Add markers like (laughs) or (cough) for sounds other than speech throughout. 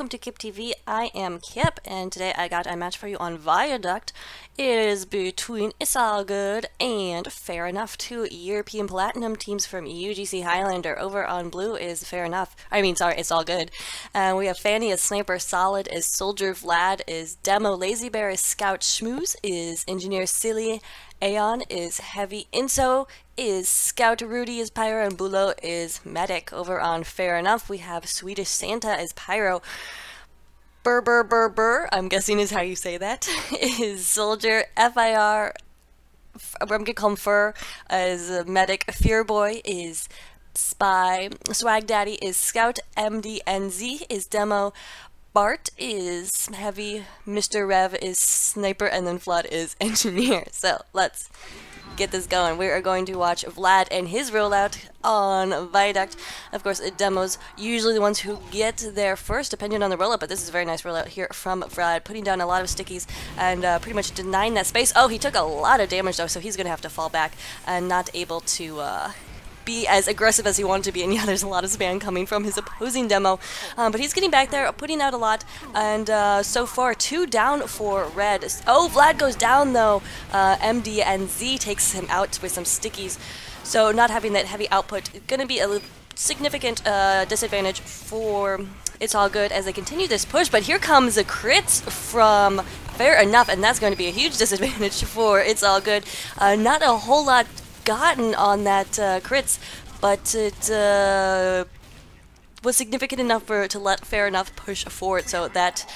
Welcome to Kip TV. I am Kip, and today I got a match for you on Viaduct. It is between It's All Good and Fair Enough, two European Platinum teams from UGC Highlander. Over on blue is Fair Enough. I mean, sorry, It's All Good. And uh, we have Fanny as Sniper, Solid is Soldier, Vlad is Demo, Lazy Bear is Scout, Schmooze is Engineer Silly, Aeon is Heavy, Inso is Scout, Rudy is Pyro, and Bulo is Medic. Over on Fair Enough, we have Swedish Santa as Pyro. Burr Burr Burr Burr, I'm guessing is how you say that, (laughs) is Soldier, FIR, I'm gonna call him Fur, as Medic, Fear Boy is Spy, Swag Daddy is Scout, MDNZ is Demo, Bart is heavy, Mr. Rev is sniper, and then Flood is (laughs) engineer. So let's get this going. We are going to watch Vlad and his rollout on Viaduct. Of course, it demos usually the ones who get there first, depending on the rollout, but this is a very nice rollout here from Vlad, putting down a lot of stickies and uh, pretty much denying that space. Oh, he took a lot of damage though, so he's going to have to fall back and not able to uh, be as aggressive as he wanted to be. And yeah, there's a lot of spam coming from his opposing demo. Um, but he's getting back there, putting out a lot. And uh, so far, two down for red. Oh, Vlad goes down though. Uh, MDNZ takes him out with some stickies. So not having that heavy output is going to be a significant uh, disadvantage for It's All Good as they continue this push. But here comes a crits from Fair Enough, and that's going to be a huge (laughs) disadvantage for It's All Good. Uh, not a whole lot gotten on that uh, crits, but it uh, was significant enough for to let Fair Enough push forward so that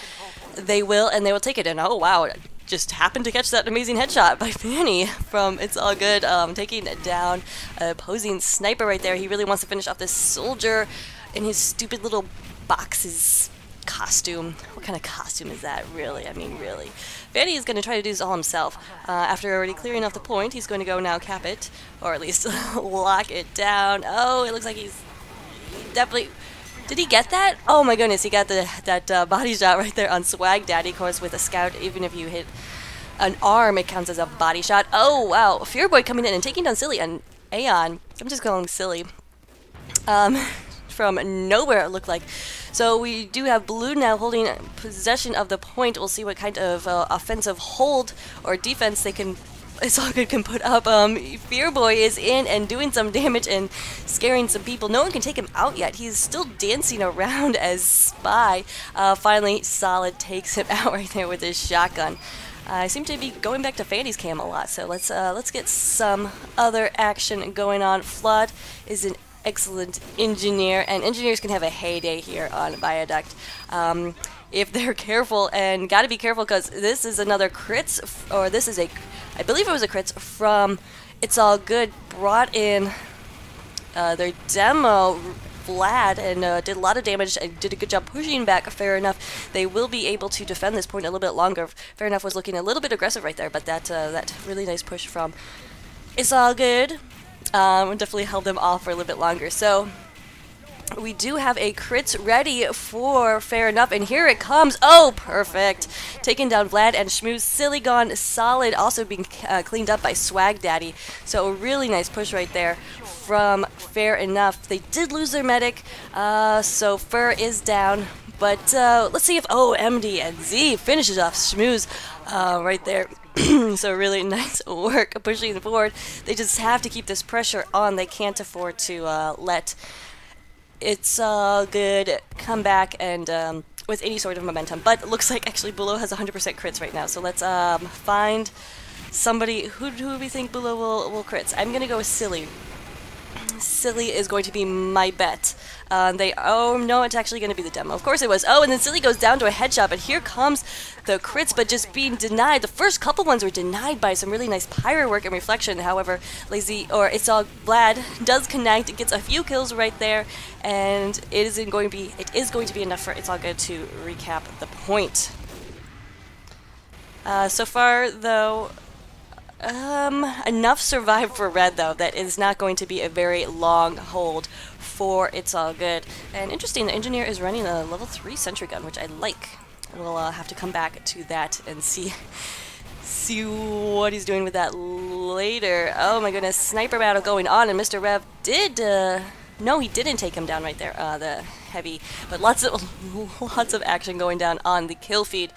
they will, and they will take it. And oh wow, just happened to catch that amazing headshot by (laughs) Fanny from It's All Good, um, taking down a opposing sniper right there. He really wants to finish off this soldier in his stupid little boxes costume. What kind of costume is that, really? I mean, really. Fanny is going to try to do this all himself. Uh, after already clearing off the point, he's going to go now cap it, or at least (laughs) lock it down. Oh, it looks like he's definitely... Did he get that? Oh my goodness, he got the that uh, body (laughs) shot right there on Swag Daddy, of course, with a scout. Even if you hit an arm, it counts as a body shot. Oh, wow. Fear Boy coming in and taking down Silly and Aeon. I'm just calling Silly. Um, (laughs) from nowhere, it looked like. So we do have Blue now holding possession of the point. We'll see what kind of uh, offensive hold or defense they can (laughs) it's all good can put up. Um, Fear Boy is in and doing some damage and scaring some people. No one can take him out yet. He's still dancing around as Spy. Uh, finally, Solid takes him (laughs) out right there with his shotgun. I seem to be going back to Fanny's cam a lot, so let's uh, let's get some other action going on. Flood is an excellent engineer, and engineers can have a heyday here on Viaduct. Um, if they're (laughs) careful, and gotta be careful because this is another crits, or this is a, I believe it was a crits from It's All Good, brought in uh, their demo, Vlad, and uh, did a lot of damage and did a good job pushing back Fair Enough. They will be able to defend this point a little bit longer. Fair Enough was looking a little bit aggressive right there, but that, uh, that really nice push from It's All Good um, definitely held them off for a little bit longer. So we do have a crits ready for Fair Enough, and here it comes. Oh, perfect. Taking down Vlad and Shmoo. Silly gone solid, also being uh, cleaned up by Swag Daddy. So a really nice push right there from Fair Enough. They did lose their medic, uh, so Fur is down. But uh, let's see if oh MDNZ finishes off Schmooze uh, right there. (clears throat) so really nice (laughs) work pushing forward. They just have to keep this pressure on. They can't afford to uh, let it's uh, good come back and um, with any sort of momentum. But it looks like actually Bulo has 100% crits right now. So let's um, find somebody. Who do we think Bulo will, will crits? I'm going to go with Silly. Silly is going to be my bet. Uh, they, oh no, it's actually going to be the demo. Of course it was. Oh, and then Silly goes down to a headshot, but here comes the crits, but just being denied. The first couple ones were denied by some really nice pyro work and reflection. However, Lazy, or It's All Vlad does connect, gets a few kills right there, and it isn't going to be, it is going to be enough for It's All Good to recap the point. Uh, so far, though, um, enough survived for red, though, that is not going to be a very long hold for It's All Good. And interesting, the engineer is running a level 3 sentry gun, which I like. We'll uh, have to come back to that and see (laughs) see what he's doing with that later. Oh my goodness, sniper battle going on, and Mr. Rev did uh, No, he didn't take him down right there, uh, the heavy. But lots of (laughs) lots of action going down on the kill feed.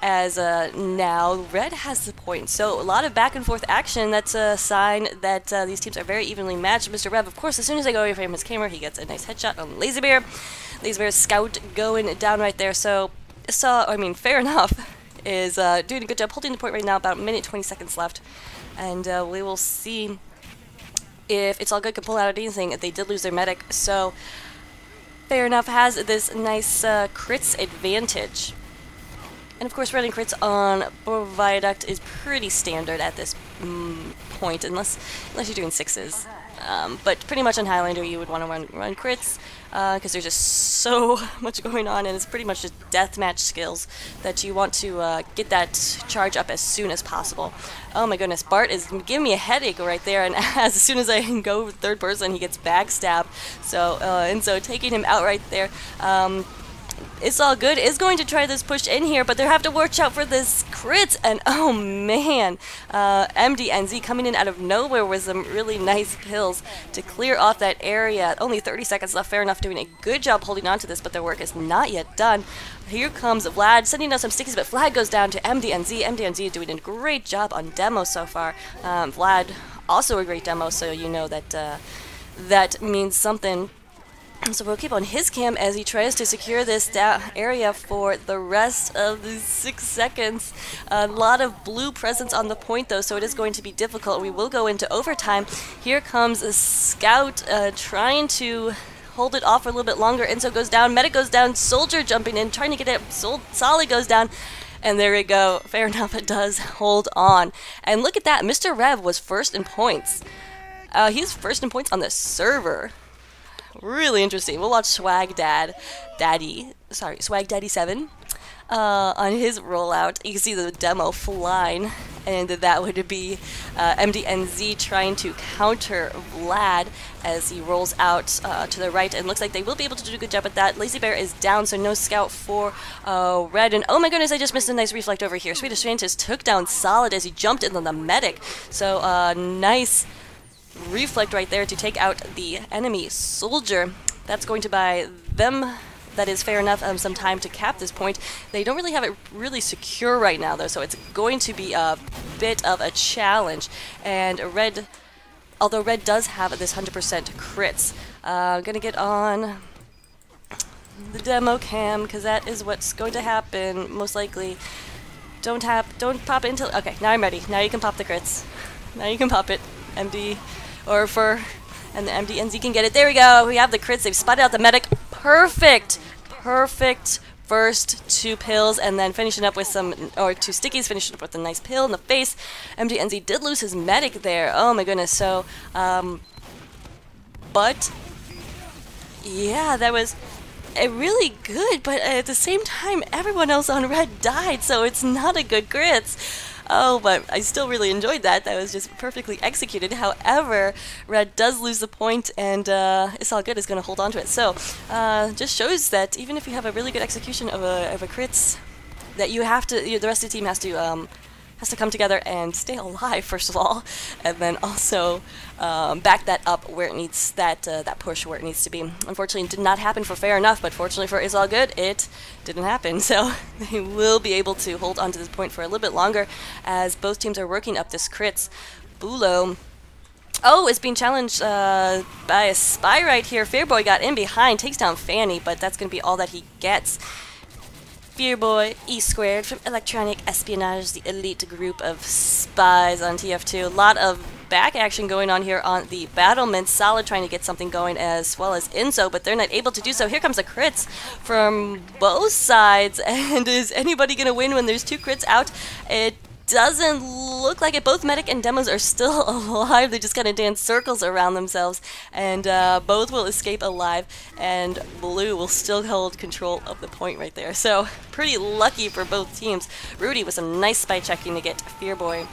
As uh, now red has the point. So a lot of back and forth action. That's a sign that uh, these teams are very evenly matched. Mr. Rev, of course, as soon as I go away from his camera, he gets a nice headshot on Lazy Bear. Lazy Bear's scout going down right there. So, so I mean, fair (laughs) enough is uh, doing a good job holding the point right now. About a minute, 20 seconds left. And uh, we will see if It's All Good can pull out anything. They did lose their medic, so fair enough has this nice uh, crits advantage. And of course, running crits on Viaduct is pretty standard at this mm, point, unless unless you're doing sixes. Um, but pretty much on Highlander, you would want to run, run crits, because uh, there's just (laughs) so much going on, and it's pretty much just deathmatch skills that you want to uh, get that charge up as soon as possible. Oh my goodness, Bart is giving me a headache right there, and (laughs) as soon as I (laughs) go third person, he gets backstabbed. So, uh, and so taking him out right there, um, it's all good is going to try this push in here, but they have to watch out for this crit. And oh man, uh, MDNZ coming in out of nowhere with some really nice pills to clear off that area. Only 30 seconds left. Fair enough, doing a good job holding on to this, but their work is not yet done. Here comes Vlad, sending out some stickies, but Vlad goes down to MDNZ. MDNZ doing a great job on demo so far. Um, Vlad also a great demo, so you know that uh, that means something so we'll keep on his cam as he tries to secure this area for the rest of the six seconds. A lot of blue presence on the point though, so it is going to be difficult. We will go into overtime. Here comes a scout uh, trying to hold it off for a little bit longer. Inso goes down, Medic goes down, Soldier jumping in, trying to get it. Sol Solly goes down. And there we go. (laughs) Fair enough, it does hold on. And look at that. Mr. Rev was first in points. Uh, he's first in points on the server really interesting. We'll watch Swag Dad, Daddy, sorry, Swag Daddy 7 uh, on his rollout. You can see the demo flying, and that would be uh, MDNZ trying to counter Vlad as he rolls out uh, to the right, and looks like they will be able to do a good job at that. Lazy Bear is down, so no scout for uh, Red, and oh my goodness, I just missed a nice reflect over here. Swedish Scientist took down Solid as he jumped in on the medic, so uh, nice reflect right there to take out the enemy soldier. That's going to buy them that is fair enough um, some time to cap this point. They don't really have it really secure right now though, so it's going to be a bit of a challenge. And Red, although Red does have this 100% crits, uh, gonna get on the demo cam because that is what's going to happen most likely. Don't tap, don't pop until, okay, now I'm ready. Now you can pop the crits. Now you can pop it. MD or for, and the MDNZ can get it. There we go. We have the crits. They've spotted out the medic. Perfect. Perfect first two pills and then finishing up with some, or two stickies, finishing up with a nice pill in the face. MDNZ did lose his medic there. Oh my goodness. So, um, but, yeah, that was a really good, but at the same time, everyone else on red died, so it's not a good crits. Oh, but I still really enjoyed that. That was just perfectly executed. However, Red does lose the point, and uh, It's All Good is going to hold on to it. So, uh, just shows that even if you have a really good execution of a, of a crits, that you have to, you, the rest of the team has to um, has to come together and stay alive first of all, and then also um, back that up where it needs that uh, that push where it needs to be. Unfortunately, it did not happen for Fair Enough, but fortunately for Is All Good, it didn't happen. (laughs) So they will be able to hold on to this point for a little bit longer as both teams are working up this crits. Bulo Oh, is being challenged uh, by a spy right here. Fearboy got in behind, takes down Fanny, but that's going to be all that he gets. Fearboy, E squared from Electronic Espionage, the elite group of spies on TF2. A lot of back action going on here on the battlement. Solid trying to get something going as well as Enzo, but they're not able to do so. Here comes the crits from both sides, (laughs) and is anybody going to win when there's two crits out? It doesn't look like it. Both Medic and Demos are still (laughs) alive. They just kind of dance circles around themselves, and uh, both will escape alive, and Blue will still hold control of the point right there. So, pretty lucky for both teams. Rudy with some nice spy checking to get Fearboy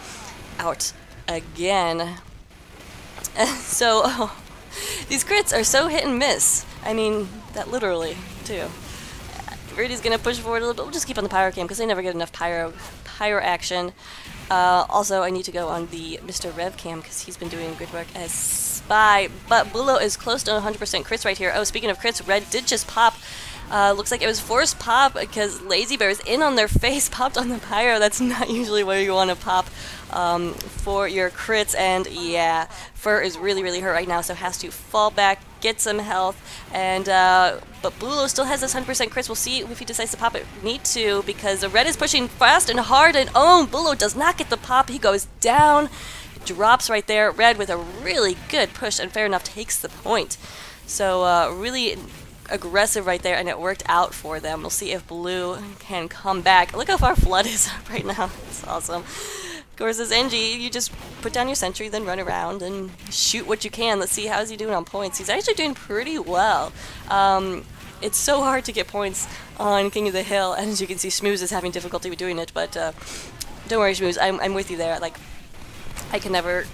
out again. (laughs) so, oh, (laughs) these crits are so hit and miss. I mean, that literally, too. Rudy's gonna push forward a little bit. We'll just keep on the pyro cam because they never get enough pyro pyro action. Uh, also, I need to go on the Mr. Rev cam because he's been doing good work as Spy, but Bulo is close to 100% crits right here. Oh, speaking of crits, Red did just pop uh, looks like it was forced pop because Lazy Bear is in on their face, (laughs) popped on the Pyro. That's not usually where you want to pop um, for your crits. And yeah, Fur is really, really hurt right now, so has to fall back, get some health. And uh, But Bulo still has this 100% crits. We'll see if he decides to pop it. Need to because the Red is pushing fast and hard. And oh, Bulo does not get the pop. He goes down. Drops right there. Red with a really good push, and fair enough takes the point. So uh, really aggressive right there, and it worked out for them. We'll see if Blue can come back. Look how far Flood is (laughs) up right now. It's awesome. As NG, you just put down your sentry, then run around and shoot what you can. Let's see how's he doing on points. He's actually doing pretty well. Um, it's so hard to get points on King of the Hill, and as you can see, Schmooze is having difficulty with doing it, but uh, don't worry, Schmooze, I'm, I'm with you there. Like, I can never,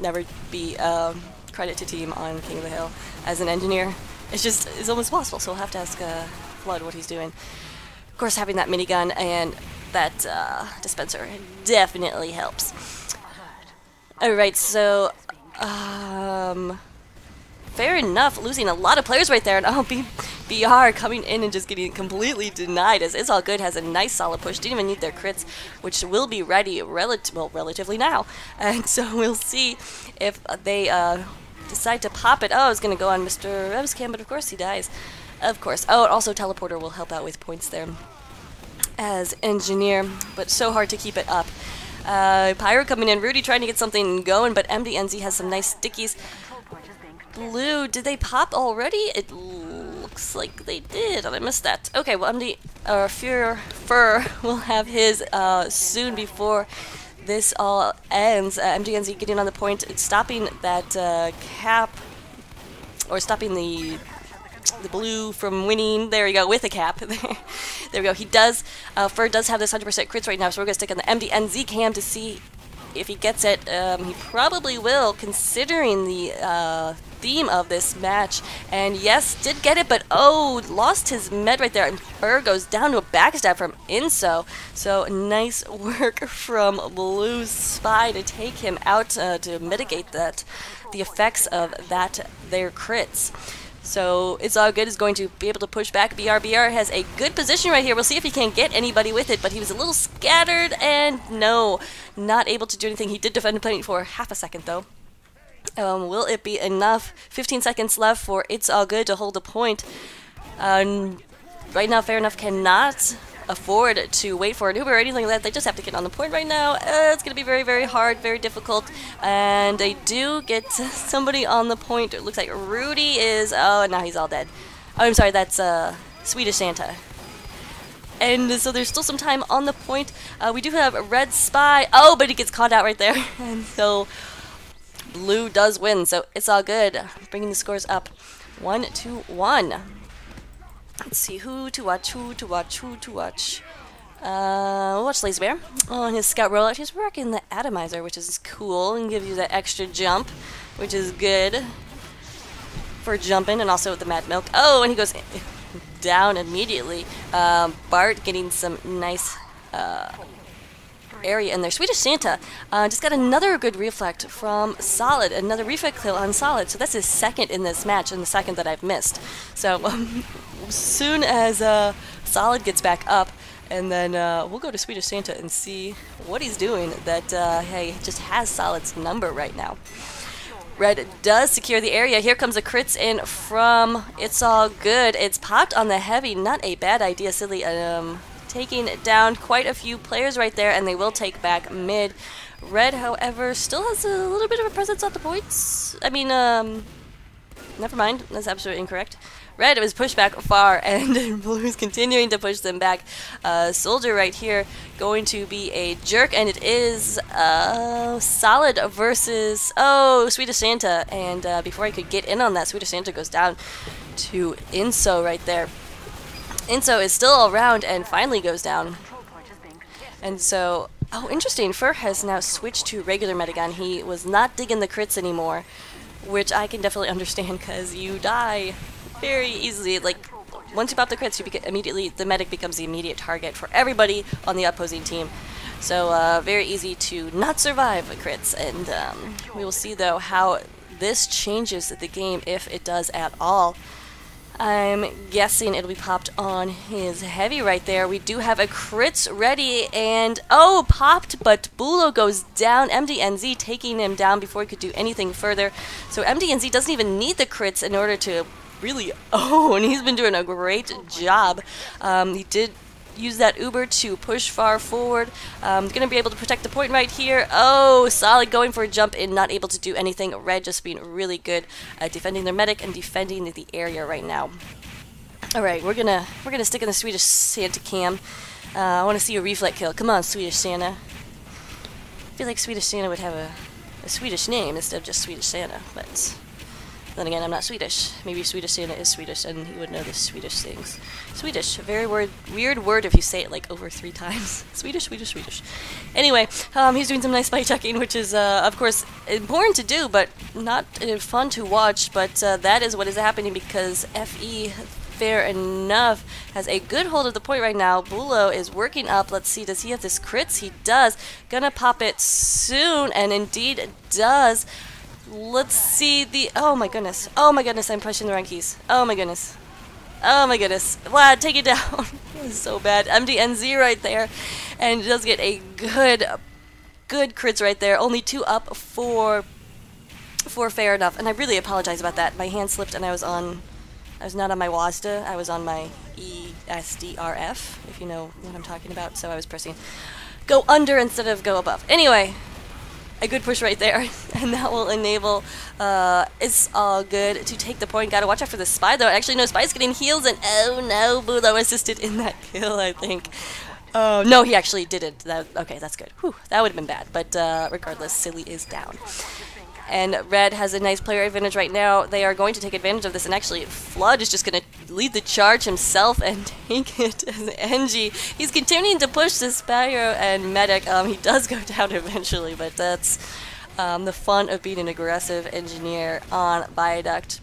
never be um, credit to team on King of the Hill as an engineer. It's just, it's almost possible, so we'll have to ask uh, Flood what he's doing. Of course, having that minigun and that uh, dispenser definitely helps. Alright, so, um, fair enough, losing a lot of players right there, and oh, B BR coming in and just getting completely denied as It's All Good has a nice solid push, didn't even need their crits, which will be ready relative well, relatively now, (laughs) and so we'll see if they uh, decide to pop it. Oh, I was going to go on Mr. Revscam, but of course he dies. Of course. Oh, also Teleporter will help out with points there as engineer, but so hard to keep it up. Uh, Pyro coming in, Rudy trying to get something going, but MDNZ has some nice stickies. Blue, did they pop already? It looks like they did, and I missed that. Okay, well, MD, or uh, Fur, Fur (laughs) will have his uh, soon before this all ends. Uh, MDNZ getting on the point, stopping that uh, cap, or stopping the the blue from winning. There we go, with a cap. (laughs) there we go. He does, uh, Fur does have this 100% crits right now, so we're going to stick on the MDNZ cam to see if he gets it. Um, he probably will, considering the uh, theme of this match. And yes, did get it, but oh, lost his med right there. And Fur goes down to a backstab from Inso. So nice (laughs) work from Blue Spy to take him out uh, to mitigate that, the effects of that their crits. So it's all good is going to be able to push back. BRBR has a good position right here. We'll see if he can get anybody with it, but he was a little scattered and no, not able to do anything. He did defend the plane for half a second though. Um, will it be enough? 15 seconds left for It's All Good to hold a point. Um, right now, Fair Enough cannot afford to wait for an Uber or anything like that. They just have to get on the point right now. Uh, it's going to be very, very hard, very difficult. And they do get (laughs) somebody on the point. It looks like Rudy is... Oh, now he's all dead. Oh, I'm sorry, that's uh, Swedish Santa. And so there's still some time on the point. Uh, we do have a Red Spy. Oh, but he gets caught out right there. (laughs) and so blue does win, so it's all good. Bringing the scores up. One to one. Let's see who to watch, who to watch, who to watch. Uh, we'll watch Lazy Bear. On his scout rollout, he's working the atomizer, which is cool, and gives you that extra jump, which is good for jumping, and also with the Mad Milk. Oh, and he goes (laughs) down immediately. Um, Bart getting some nice uh, area in there. Swedish Santa uh, just got another good reflect from Solid, another reflect kill on Solid. So that's his second in this match, and the second that I've missed. So um, (laughs) soon as uh, Solid gets back up, and then uh, we'll go to Swedish Santa and see what he's doing that, uh, hey, just has Solid's number right now. Red does secure the area. Here comes the crits in from It's All Good. It's popped on the heavy. Not a bad idea, silly. Um, taking down quite a few players right there, and they will take back mid. Red, however, still has a little bit of a presence at the points. I mean, um, never mind. That's absolutely incorrect. Red was pushed back far, (laughs) and Blue's continuing to push them back. Uh, Soldier right here going to be a jerk, and it is uh, Solid versus, oh, Swedish Santa. And uh, before I could get in on that, Swedish Santa goes down to Inso right there. Inso is still around and finally goes down. And so, oh, interesting. Fur has now switched to regular Medigun. He was not digging the crits anymore, which I can definitely understand because you die very easily. Like, once you pop the crits, you immediately the medic becomes the immediate target for everybody on the opposing team. So, uh, very easy to not survive the crits. And um, we will see, though, how this changes the game if it does at all. I'm guessing it'll be popped on his heavy right there. We do have a crits ready and oh popped but Bulo goes down. MDNZ taking him down before he could do anything further. So MDNZ doesn't even need the crits in order to really (laughs) own. He's been doing a great job. Um, he did use that Uber to push far forward. Um, going to be able to protect the point right here. Oh, solid going for a jump in, not able to do anything. Red just being really good defending their medic and defending the area right now. All right, we're gonna we're gonna stick in the Swedish Santa cam. Uh, I want to see a reflect kill. Come on, Swedish Santa. I feel like Swedish Santa would have a, a Swedish name instead of just Swedish Santa, but then again, I'm not Swedish. Maybe Swedish Santa is Swedish and he would know the Swedish things. Swedish, a very word, weird word if you say it like over three times. (laughs) Swedish, Swedish, Swedish. Anyway, um, he's doing some nice spike checking, which is, uh, of course, important to do, but not uh, fun to watch. But uh, that is what is happening because FE fair enough. Has a good hold of the point right now. Bulo is working up. Let's see, does he have this crits? He does. Gonna pop it soon, and indeed it does. Let's see the... Oh my goodness. Oh my goodness, I'm pushing the wrong keys. Oh my goodness. Oh my goodness. Vlad, take it down. (laughs) so bad. MDNZ right there. And it does get a good, good crits right there. Only two up for, for fair enough. And I really apologize about that. My hand slipped and I was on... I was not on my WASD. I was on my ESDRF, if you know what I'm talking about. So I was pressing go under instead of go above. Anyway, a good push right there, (laughs) and that will enable uh, It's All Good to take the point. Gotta watch out for the Spy, though. Actually, no, Spy's getting heals, and oh no, Bulo assisted in that (laughs) kill, I think. Oh, no, he actually didn't. That, okay, that's good. Whew, that would have been bad, but uh, regardless, Silly is down. And Red has a nice player advantage right now. They are going to take advantage of this, and actually, Flood is just going to lead the charge himself and (laughs) take it as NG. He's continuing to push the Spyro and Medic. Um, he does go (laughs) down eventually, but that's um, the fun of being an aggressive engineer on Viaduct.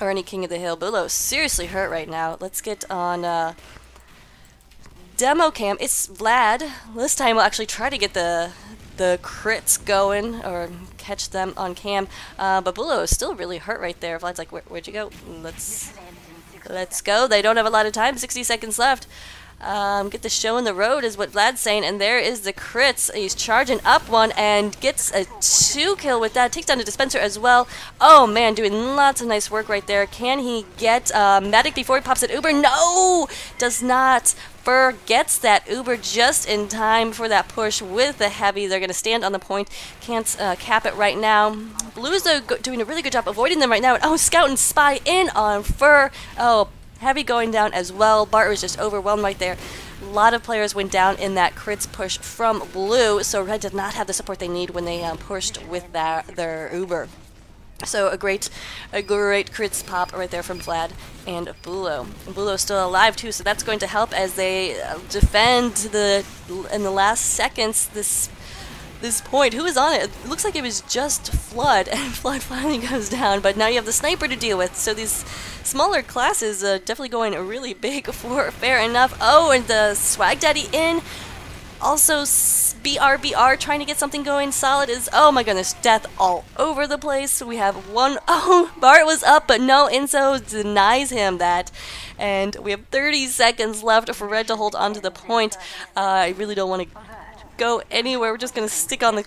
Or any King of the Hill. Bulo seriously hurt right now. Let's get on... Uh, demo cam. It's Vlad. This time we'll actually try to get the the crits going or catch them on cam. Uh, but Bulo is still really hurt right there. Vlad's like, Where, where'd you go? Let's let's go. They don't have a lot of time. 60 seconds left. Um, get the show in the road is what Vlad's saying, and there is the crits. He's charging up one and gets a two kill with that. Takes down the dispenser as well. Oh man, doing lots of nice work right there. Can he get uh, Medic before he pops it Uber? No! Does not. Fur gets that Uber just in time for that push with the heavy. They're going to stand on the point. Can't uh, cap it right now. Blues though doing a really good job avoiding them right now. oh, Scout and Spy in on Fur. Oh, heavy going down as well. Bart was just overwhelmed right there. A lot of players went down in that crits push from Blue, so Red did not have the support they need when they uh, pushed with that, their Uber. So a great, a great crits pop right there from Vlad and Bulo. Bulo's still alive too, so that's going to help as they uh, defend the in the last seconds this this point. Who is on it? It looks like it was just Flood, (laughs) and Flood finally goes down. But now you have the sniper to deal with. So these smaller classes definitely going really big (laughs) for fair enough. Oh, and the Swag Daddy in. Also, BRBR trying to get something going. Solid is, oh my goodness, death all over the place. We have one, (laughs) oh, Bart was up, but no, Inso denies him that. And we have 30 seconds left for Red to hold on to the point. Uh, I really don't want to go anywhere. We're just going to stick on the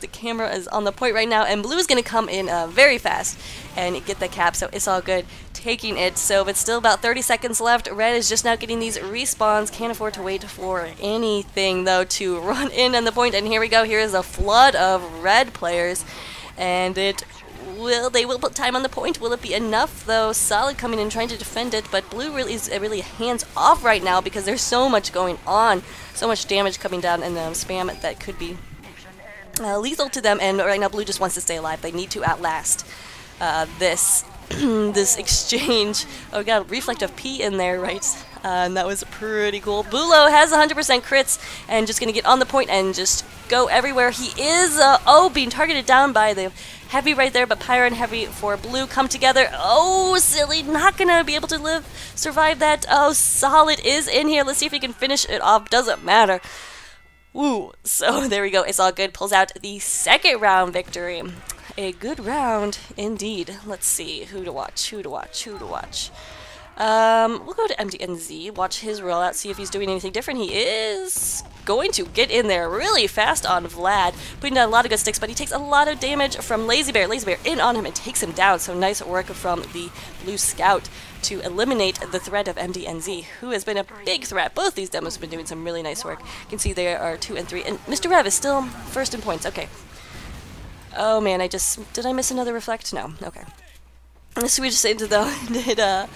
the camera is on the point right now, and blue is going to come in uh, very fast and get the cap, so it's all good. Taking it, so but still about 30 seconds left. Red is just now getting these respawns. Can't afford to wait for anything, though, to (laughs) run in on the point, and here we go. Here is a flood of red players, and it will they will put time on the point. Will it be enough though? Solid coming in trying to defend it, but blue really is really hands off right now because there's so much going on, so much damage coming down and um, spam that could be uh, lethal to them, and right now Blue just wants to stay alive. They need to outlast uh, this (clears throat) this exchange. Oh god, reflect of P in there, right? Uh, and that was pretty cool. Bulo has 100% crits and just gonna get on the point and just go everywhere. He is, uh, oh, being targeted down by the heavy right there, but Pyro and Heavy for Blue come together. Oh, silly, not gonna be able to live, survive that. Oh, Solid is in here. Let's see if he can finish it off. Doesn't matter. Woo. So (laughs) there we go. It's all good. Pulls out the second round victory. A good round indeed. Let's see who to watch, who to watch, who to watch. Um, we'll go to MDNZ, watch his rollout, see if he's doing anything different. He is going to get in there really fast on Vlad, putting down a lot of good sticks, but he takes a lot of damage from Lazy Bear. Lazy Bear in on him and takes him down, so nice work from the Blue Scout to eliminate the threat of MDNZ, who has been a big threat. Both these demos have been doing some really nice work. You can see they are 2 and 3, and Mr. Rev is still first in points. Okay. Oh man, I just... Did I miss another reflect? No. Okay. (laughs) The Swedish Santa, though, (laughs) did, uh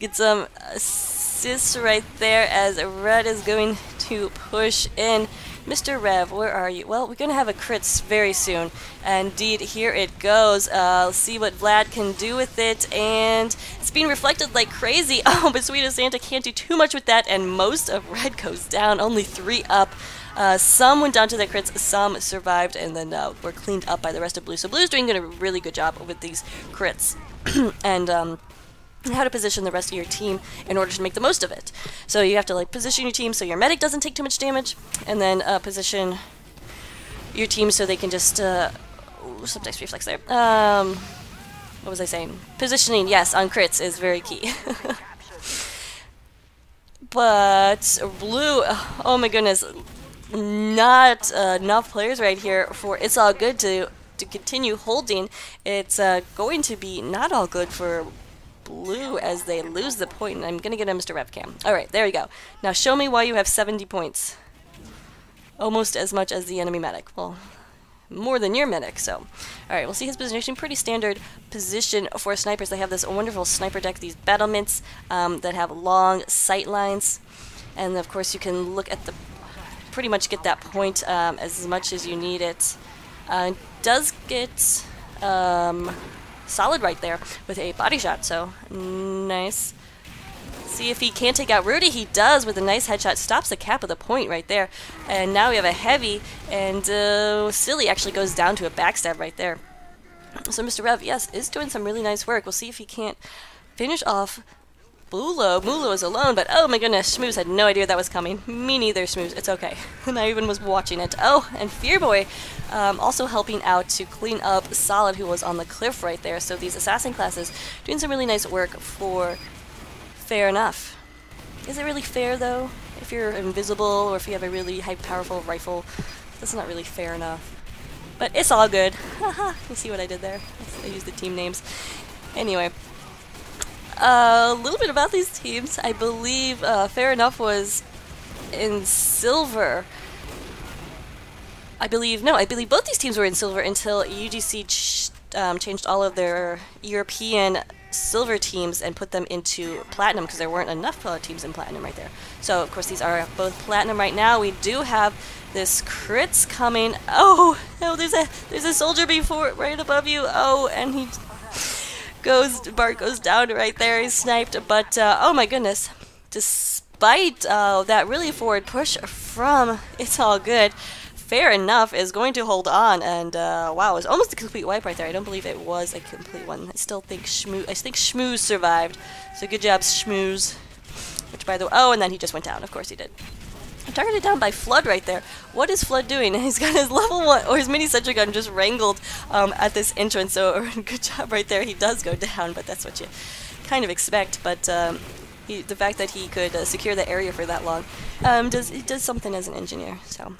Get some assists right there as Red is going to push in. Mr. Rev, where are you? Well, we're going to have a crits very soon. Indeed, here it goes. Uh, let's see what Vlad can do with it. And it's being reflected like crazy. (laughs) Oh, but Sweet Santa can't do too much with that. And most of Red goes down. Only three up. Uh, some went down to their crits, some survived, and then uh, were cleaned up by the rest of Blue. So Blue's doing a really good job with these crits. (clears throat) and, um, how to position the rest of your team in order to make the most of it. So you have to like position your team so your medic doesn't take too much damage, and then uh, position your team so they can just uh, ooh, reflex there. Um, what was I saying? Positioning, yes, on crits is very key. (laughs) but blue, oh my goodness, not uh, enough players right here for it's all good to to continue holding. It's uh, going to be not all good for blue as they lose the point, and I'm going to get a Mr. Revcam. Alright, there you go. Now show me why you have 70 points. Almost as much as the enemy medic. Well, more than your medic, so. Alright, we'll see his position. Pretty standard position for snipers. They have this wonderful sniper deck, these battlements um, that have long sight lines. And of course you can look at the, pretty much get that point um, as much as you need it. Uh, does get um, solid right there with a body shot, so nice. See if he can't take out Rudy. He does with a nice headshot. Stops the cap of the point right there. And now we have a heavy, and uh, Silly actually goes down to a backstab right there. So Mr. Rev, yes, is doing some really nice work. We'll see if he can't finish off Bulo. Bulo is alone, but oh my goodness, Schmooze had no idea that was coming. Me neither, Schmooze. It's okay. (laughs) and I even was watching it. Oh, and Fearboy um, also helping out to clean up Solid, who was on the cliff right there. So these assassin classes doing some really nice work for fair enough. Is it really fair, though? If you're invisible or if you have a really high powerful rifle, that's not really fair enough. But it's all good. (laughs) You see what I did there? I used the team names. Anyway, a little bit about these teams. I believe uh, Fair Enough was in silver. I believe, no, I believe both these teams were in silver until UGC ch um, changed all of their European silver teams and put them into platinum because there weren't enough teams in platinum right there. So, of course, these are both platinum right now. We do have this crits coming. Oh, (laughs) oh, there's a there's a soldier before right above you. Oh, and he goes, Bart goes down right there. He's sniped, but uh, oh my goodness! Despite uh, that really forward push from It's All Good, Fair Enough is going to hold on, and uh, wow, it's almost a complete wipe right there. I don't believe it was a complete one. I still think Shmoo, I think Schmooze survived. So good job, Schmooze. Which, by the way, oh, and then he just went down. Of course he did. Targeted down by Flood right there. What is Flood doing? (laughs) He's got his level 1, or his mini sentry gun just wrangled um, at this entrance, so (laughs) good job right there. He does go down, but that's what you kind of expect. But um, he, the fact that he could uh, secure the area for that long um, does does something as an engineer. So,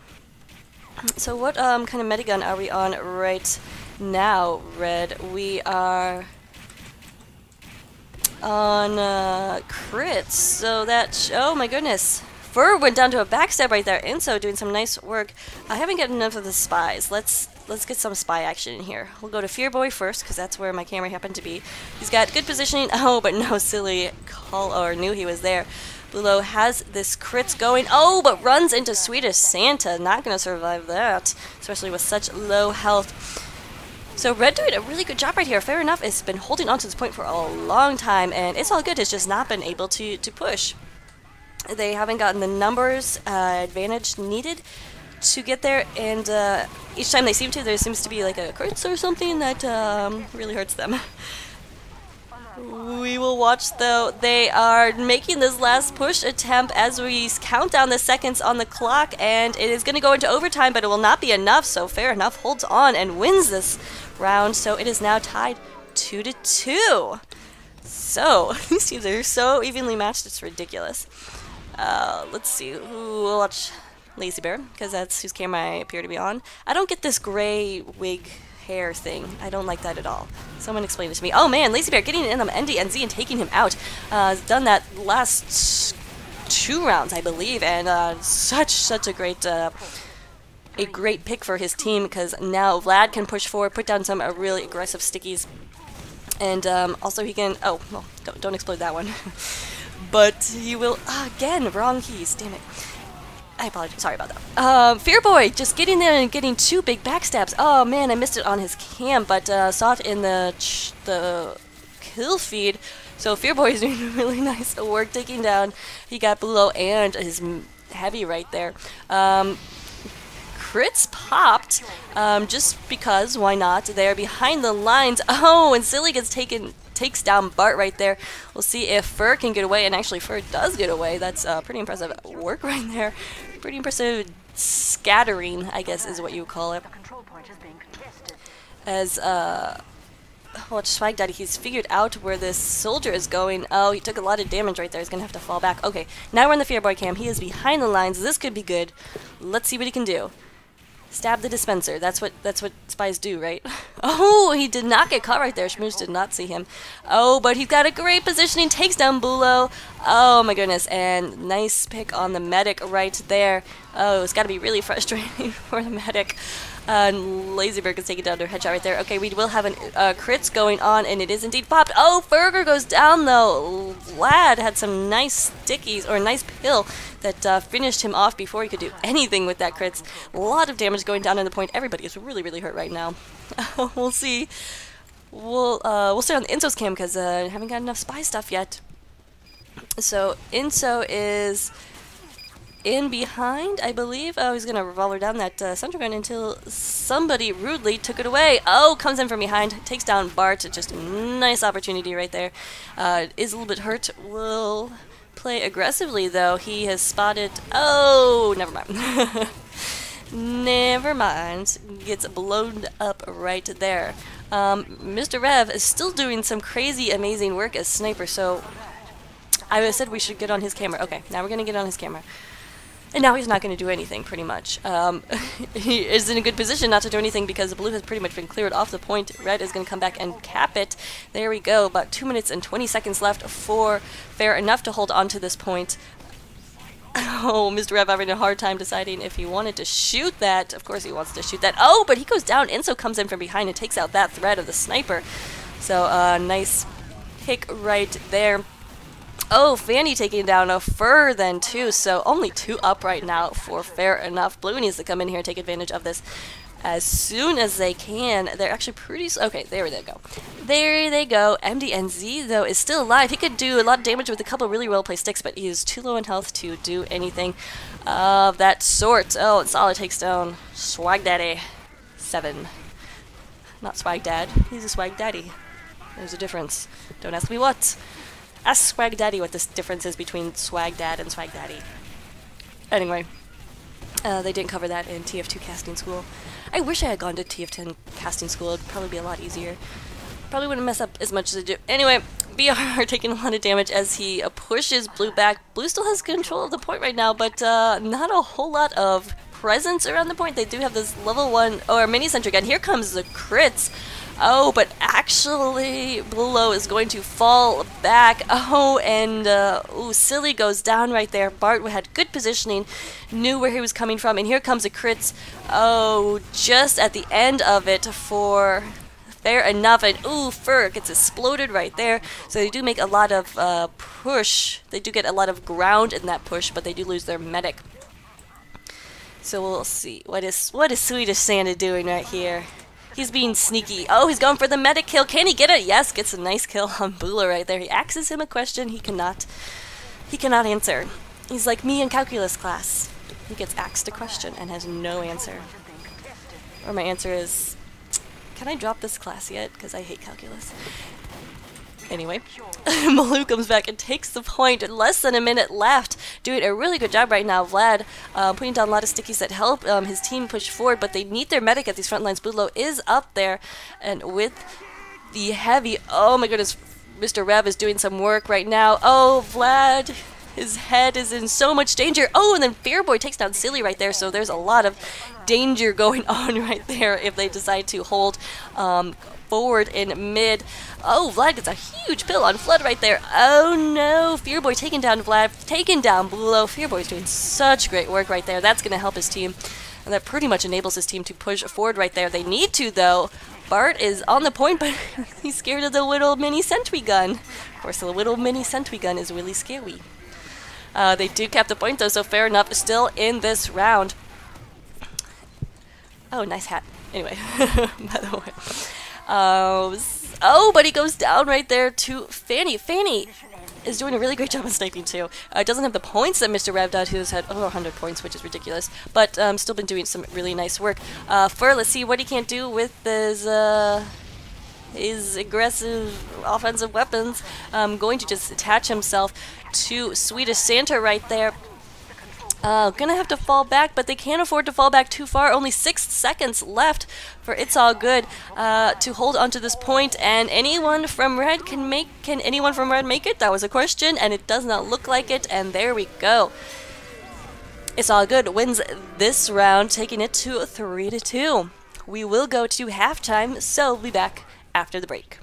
so what um, kind of medigun are we on right now, Red? We are on uh, crits, so that, oh my goodness, Fur went down to a backstab right there. Inso doing some nice work. I haven't gotten enough of the spies. Let's let's get some spy action in here. We'll go to Fear Boy first, because that's where my camera happened to be. He's got good positioning. (laughs) Oh, but no silly call or knew he was there. Bulo has this crits going. Oh, but runs into Swedish Santa. Not going to survive that, especially with such low health. So Red doing a really good job right here. Fair enough, it's been holding on to this point for a long time, and it's all good. It's just not been able to, to push they haven't gotten the numbers uh, advantage needed to get there, and uh, each time they seem to, there seems to be like a curse or something that um, really hurts them. We will watch though. They are making this last push attempt as we count down the seconds on the clock and it is going to go into overtime but it will not be enough so fair enough holds on and wins this round so it is now tied 2 to 2. So (laughs) these teams are so evenly matched it's ridiculous. Uh, let's see who will watch Lazy Bear because that's whose camera I appear to be on. I don't get this gray wig hair thing. I don't like that at all. Someone explain it to me. Oh man, Lazy Bear getting in on MDNZ and taking him out. Uh, done that last two rounds, I believe, and uh, such such a great uh, a great pick for his team because now Vlad can push forward, put down some uh, really aggressive stickies, and um, also he can. Oh, well, don't, don't explode that one. (laughs) but he will again wrong keys. Damn it. I apologize. Sorry about that. Um, Fearboy just getting there and getting two big backstabs. Oh man, I missed it on his cam, but uh, saw it in the the kill feed. So Fearboy is (laughs) doing really nice work taking down. He got Bulo and his heavy right there. Um, crits popped um, just because why not they're behind the lines (laughs) oh and silly gets taken takes down Bart right there. We'll see if Fur can get away, and actually Fur does get away. That's uh, pretty impressive work (laughs) right there. Pretty impressive scattering, I guess is what you would call it. As, uh, watch Swag Daddy, he's figured out where this soldier is going. Oh, he took a lot of damage right there. He's going to have to fall back. Okay, now we're in the Fear Boy cam. He is behind the lines. This could be good. Let's see what he can do. Stab the dispenser. That's what that's what spies do, right? (laughs) Oh, he did not get caught right there. Schmooze did not see him. Oh, but he's got a great positioning. Takes down Bulo. Oh my goodness. And nice pick on the medic right there. Oh, it's got to be really (laughs) frustrating (laughs) for the medic. Uh, Lazyberg is taking down their headshot right there. Okay, we will have an uh, crits going on, and it is indeed popped. Oh, Ferger goes down, though. Vlad had some nice stickies, or a nice pill that uh, finished him off before he could do anything with that crits. A lot of damage going down in the point. Everybody is really, really hurt right now. (laughs) we'll see. We'll, uh, we'll stay on the Inso's cam, because uh, I haven't got enough spy stuff yet. So, Inso is in behind, I believe. Oh, he's gonna revolver down that uh, central gun until somebody rudely took it away. Oh, comes in from behind, takes down Bart. Just a nice opportunity right there. Uh, is a little bit hurt. Will play aggressively though. He has spotted. Oh, never mind. (laughs) never mind. Gets blown up right there. Um, Mr. Rev is still doing some crazy, amazing work as sniper. So I said we should get on his camera. Okay, now we're gonna get on his camera. And now he's not going to do anything, pretty much. Um, (laughs) he is in a good position not to do anything because the blue has pretty much been cleared off the point. Red is going to come back and cap it. There we go. About 2 minutes and 20 seconds left for Fair enough to hold on to this point. (laughs) Oh, Mr. Rev having a hard time deciding if he wanted to shoot that. Of course he wants to shoot that. Oh, but he goes down. Inso comes in from behind and takes out that threat of the sniper. So, uh, nice pick right there. Oh, Fanny taking down a fur then too, so only two up right now for fair enough. Blue needs to come in here and take advantage of this as soon as they can. They're actually pretty... Okay, there they go. There they go. MDNZ, though, is still alive. He could do a lot of damage with a couple really well-placed sticks, but he is too low in health to do anything of that sort. Oh, and Solid takes down Swag Daddy. Seven. Not Swag Dad. He's a Swag Daddy. There's a difference. Don't ask me what. Ask Swag Daddy what the difference is between Swag Dad and Swag Daddy. Anyway, uh, they didn't cover that in TF2 casting school. I wish I had gone to TF10 casting school. It'd probably be a lot easier. Probably wouldn't mess up as much as I do. Anyway, (laughs) BR taking a lot of damage as he uh, pushes Blue back. Blue still has control of the point right now, but uh, not a whole lot of presence around the point. They do have this level 1, or mini sentry gun. Here comes the crits. Oh, but actually, Bulo is going to fall back. Oh, and, uh, ooh, Silly goes down right there. Bart had good positioning, knew where he was coming from, and here comes a crits. Oh, just at the end of it for fair enough. And ooh, Fur gets exploded right there. So they do make a lot of uh, push. They do get a lot of ground in that push, but they do lose their medic. So we'll see. What is what is Swedish Santa doing right here? He's being sneaky. Oh, he's going for the medic kill. Can he get it? Yes, gets a nice kill on Bulo right there. He axes him a question he cannot he cannot answer. He's like me in calculus class. He gets asked a question and has no answer. Or my answer is, can I drop this class yet? Because I hate calculus. Anyway, (laughs) Blue comes back and takes the point. Less than a minute left. Doing a really good job right now. Vlad uh, putting down a lot of stickies that help um, his team push forward, but they need their medic at these front lines. Bulo is up there, and with the heavy, oh my goodness, Mr. Rev is doing some work right now. Oh, Vlad, his head is in so much danger. Oh, and then Fearboy takes down Silly right there, so there's a lot of danger (laughs) going on (laughs) right there if they decide to hold um, forward in mid. Oh, Vlad gets a huge pill on Flood right there. Oh no, Fearboy taking down Vlad, taking down Bulo. Fearboy's doing such great work right there. That's going to help his team. And that pretty much enables his team to push forward right there. They need to, though. Bart is on the point, (laughs) but he's scared of the little mini sentry gun. Of course, the little mini sentry gun is really scary. Uh, they do cap the point, though, so fair enough. Still in this round. Oh, nice hat. Anyway, (laughs) by the way. Um, oh, but he goes down right there to Fanny. Fanny is doing a really great job of sniping too. Uh, doesn't have the points that Mr. Rev does, who's had over 100 points, which is ridiculous, but um, still been doing some really nice work. Uh, Fur, let's see what he can't do with his, uh, his aggressive offensive weapons. Um, going to just attach himself to Swedish Santa right there. Uh, gonna have to fall back, but they can't afford to fall back too far. Only six seconds left for It's All Good uh, to hold onto this point, and anyone from Red can make. Can anyone from Red make it? That was a question, and it does not look like it. And there we go. It's All Good wins this round, taking it to three to two. We will go to halftime, so we'll be back after the break.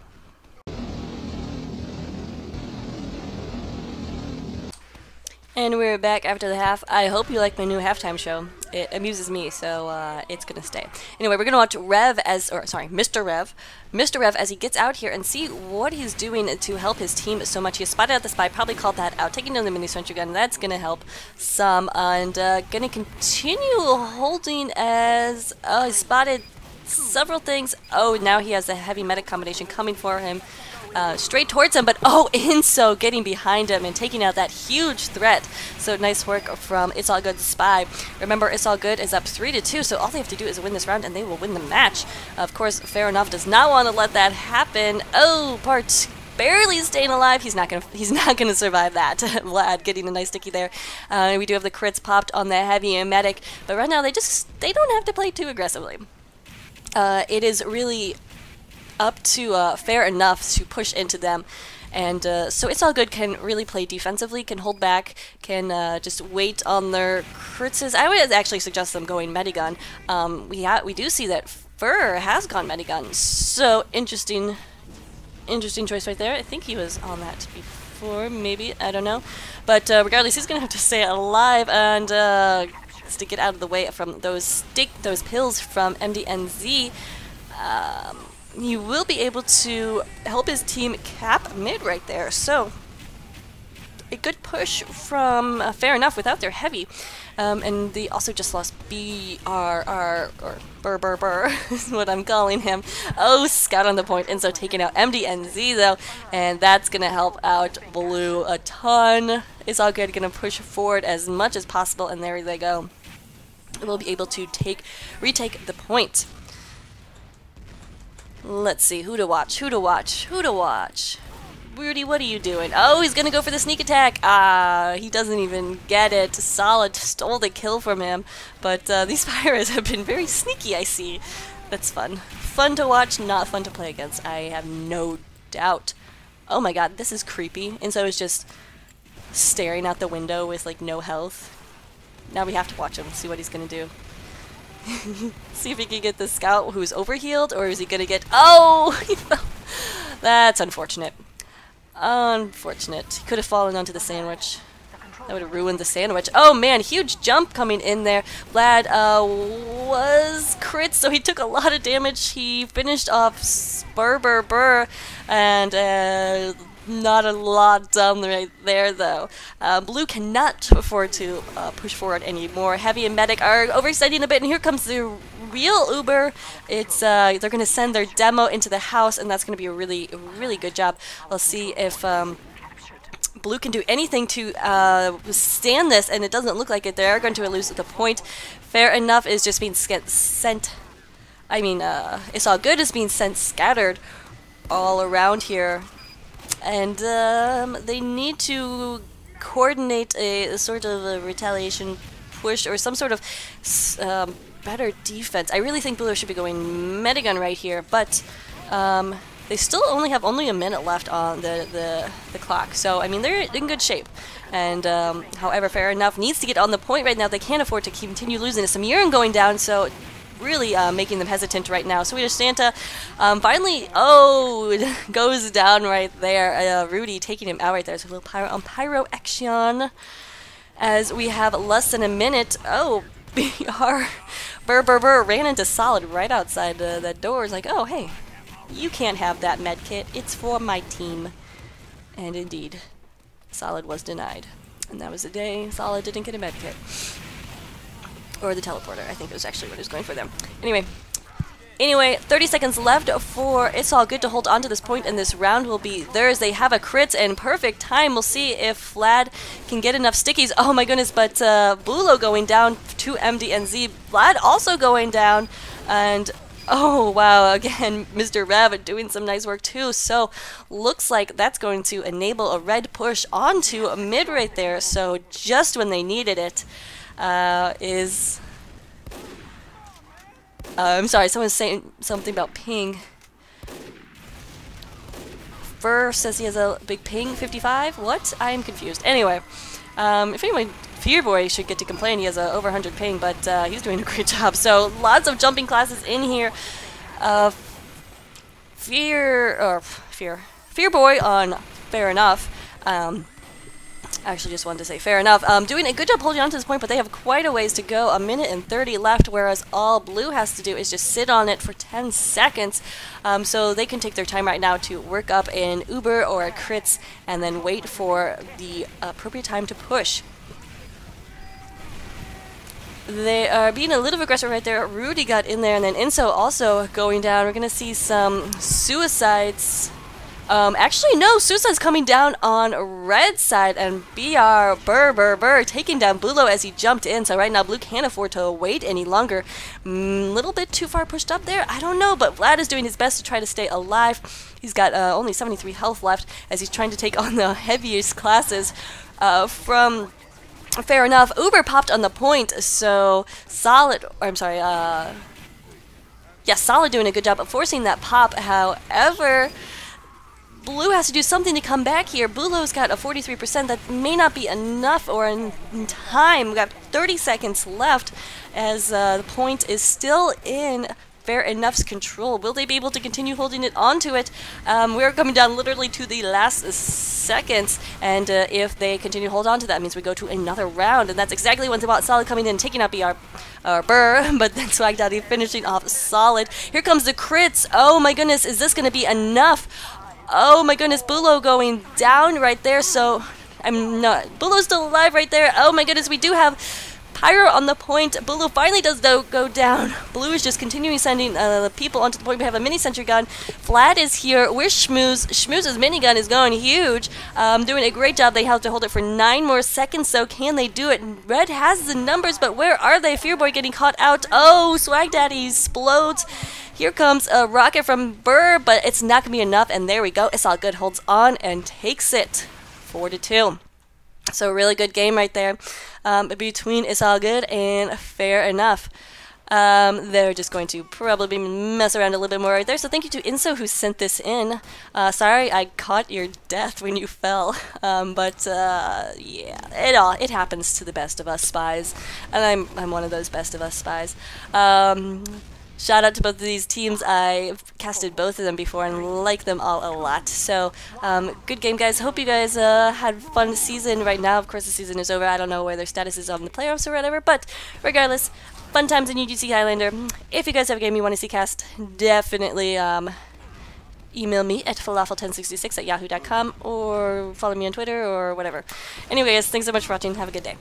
And we're back after the half. I hope you like my new halftime show. It amuses me, so uh, it's gonna stay. Anyway, we're gonna watch Rev as, or sorry, Mr. Rev, Mr. Rev as he gets out here and see what he's doing to help his team so much. He spotted out the spy, probably called that out, taking down the mini sentry gun. That's gonna help some, and uh, gonna continue holding as uh, he spotted several things. Oh, now he has a heavy medic combination coming for him uh, straight towards him, but oh, (laughs) Inso getting behind him and taking out that huge threat. So nice work from It's All Good Spy. Remember, It's All Good is up 3 to 2, so all they have to do is win this round and they will win the match. Of course, Fair Enough does not want to let that happen. Oh, part barely staying alive. He's not gonna (laughs) he's not gonna survive that. (laughs) Vlad getting a nice sticky there. Uh, we do have the crits popped on the heavy and medic, but right now they just they don't have to play too aggressively. Uh, it is really up to uh, fair enough to push into them. And uh, so it's all good, can really play defensively, can hold back, can uh, just wait on their crits. I would actually suggest them going Medigun. Um, we, we do see that Fur has gone Medigun, so interesting, interesting choice right there. I think he was on that before, maybe, I don't know. But uh, regardless, he's going to have to stay alive and to get out of the way from those stick, those pills from MDNZ. Um, he will be able to help his team cap mid right there. So, a good push from uh, Fair Enough without their heavy. Um, and they also just lost BRR, or Burr Burr Burr (laughs) is what I'm calling him. Oh, Scout on the point, and so taking out MDNZ though, and that's going to help out Blue a ton. It's all good, going to push forward as much as possible, and there they go. We'll be able to take retake the point. Let's see, who to watch, who to watch, who to watch. Rudy, what are you doing? Oh, he's gonna go for the sneak attack. Ah, he doesn't even get it. Solid stole the kill from him. But uh, these (laughs) pirates have been very sneaky, I see. That's fun. Fun to watch, not fun to play against. I have no doubt. Oh my god, this is creepy. And so it's just staring out the window with like no health. Now we have to watch him, see what he's gonna do. (laughs) See if he can get the scout who's overhealed, or is he gonna get... Oh! (laughs) That's unfortunate. Unfortunate. He could have fallen onto the sandwich. That would have ruined the sandwich. Oh man, huge jump coming in there. Vlad uh, was crit, so he took a lot of damage. He finished off Spur Burr Burr, and uh, not a lot done right there, though. Uh, Blue cannot afford to uh, push forward anymore. Heavy and Medic are overextending a bit, and here comes the real Uber. It's uh, They're going to send their demo into the house, and that's going to be a really, really good job. I'll see if... Um, Blue can do anything to uh, stand this, and it doesn't look like it. They are going to lose the point. Fair enough is just being sent. I mean, uh, it's all good is being sent scattered all around here and um, they need to coordinate a, a, sort of a retaliation push or some sort of um, better defense. I really think Blue should be going Medigun right here, but um, they still only have only a minute left on the, the, the clock. So, I mean, they're in good shape. And, um, however, fair enough, needs to get on the point right now. They can't afford to continue losing. It's Samiran going down, so really uh, making them hesitant right now. Swedish Santa um, finally, oh, (laughs) goes down right there. Uh, Rudy taking him out right there. So a little pyro on Pyro Action. As we have less than a minute. Oh, (laughs) BR. Burr, burr, burr. Ran into Solid right outside uh, the door. like, oh, hey, you can't have that med kit. It's for my team. And indeed, Solid was denied. And that was the day Solid didn't get a med kit. Or the teleporter, I think it was actually what he was going for them. Anyway, Anyway, 30 seconds left for It's All Good to hold on to this point, and this round will be theirs. They have a crit and perfect time. We'll see if Vlad can get enough stickies. Oh my goodness, but uh, Bulo going down to MDNZ. Vlad also going down, and Oh, wow. Again, (laughs) Mr. Rabbit doing some nice work too. So, looks like that's going to enable a red push onto a mid right there. So, just when they needed it, uh, is... Uh, I'm sorry, someone's saying something about ping. Fur says he has a big ping, 55? What? I am confused. Anyway, um, if anyone Fearboy should get to complain. He has a over 100 ping, but uh, he's doing a (laughs) great job. So lots of jumping classes in here. Uh, fear, or Fear, Fearboy on Fair Enough. Um, actually just wanted to say fair enough. Um, doing a good job holding on to this point, but they have quite a ways to go. A minute and 30 left, whereas all blue has to do is just sit on it for 10 seconds. Um, so they can take their time right now to work up an Uber or a crits and then wait for the appropriate time to push. They are being a little aggressive right there. Rudy got in there, and then Inso also going down. We're going to see some suicides. Um, actually, no, suicides coming down on red side, and BR Burr Burr Burr taking down Bulo as he jumped in. So right now, Blue can't afford to wait any longer. Mm, little bit too far pushed up there. I don't know, but Vlad is doing his best to try to stay alive. He's got uh, only 73 health left as he's trying to take on the heaviest classes uh, from fair enough. Uber popped on the point, so Solid, I'm sorry, uh, yeah, Solid doing a good job of forcing that pop. However, Blue has to do something to come back here. Bulo's got a 43%. That may not be enough or in time. We've got 30 seconds left as uh, the point is still in Fair Enough's control. Will they be able to continue holding it onto it? Um, we're coming down literally to the last seconds, and uh, if they continue to hold on to that, means we go to another round, and that's exactly what's about Solid coming in, taking up our, our Burr, (laughs) but then Swag Daddy finishing off Solid. Here comes the crits. Oh my goodness, is this going to be enough? Oh my goodness, Bulo going down right there, so I'm not. Bulo's still alive right there. Oh my goodness, we do have Pyro on the point. Blue finally does though go down. Blue is just continuing sending uh, people onto the point. We have a mini sentry gun. Vlad is here. Where's Schmooze? Schmooze's minigun is going huge. Um, doing a great job. They have to hold it for nine more seconds. So can they do it? Red has the numbers, but where are they? Fearboy getting caught out. Oh, Swag Daddy explodes. Here comes a rocket from Burr, but it's not going to be enough. And there we go. It's all good. Holds on and takes it. 4 to 2. So really good game right there um, between It's All Good and Fair Enough. Um, they're just going to probably mess around a little bit more right there. So thank you to Inso who sent this in. Uh, sorry I caught your death when you (laughs) fell. Um, but uh, yeah, it all it happens to the best of us spies, and I'm I'm one of those best of us spies. Um, Shout out to both of these teams. I've casted both of them before and like them all a lot. So, um, good game, guys. Hope you guys uh, had fun season. Right now, of course, the season is over. I don't know where their status is on the playoffs or whatever, but regardless, fun times in UGC Highlander. If you guys have a game you want to see cast, definitely um, email me at falafel1066 at yahoo.com or follow me on Twitter or whatever. Anyway, guys, thanks so much for watching. Have a good day.